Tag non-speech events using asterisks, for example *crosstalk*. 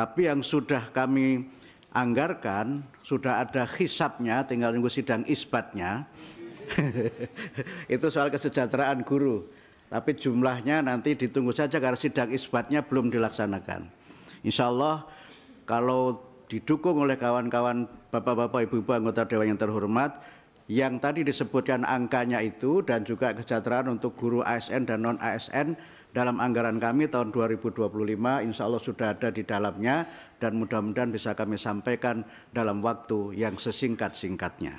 Tapi yang sudah kami anggarkan, sudah ada hisapnya, tinggal nunggu sidang isbatnya. *laughs* itu soal kesejahteraan guru. Tapi jumlahnya nanti ditunggu saja karena sidang isbatnya belum dilaksanakan. Insya Allah kalau didukung oleh kawan-kawan bapak-bapak, ibu-ibu anggota Dewan yang terhormat, yang tadi disebutkan angkanya itu dan juga kesejahteraan untuk guru ASN dan non ASN dalam anggaran kami tahun 2025 insya Allah sudah ada di dalamnya dan mudah-mudahan bisa kami sampaikan dalam waktu yang sesingkat-singkatnya.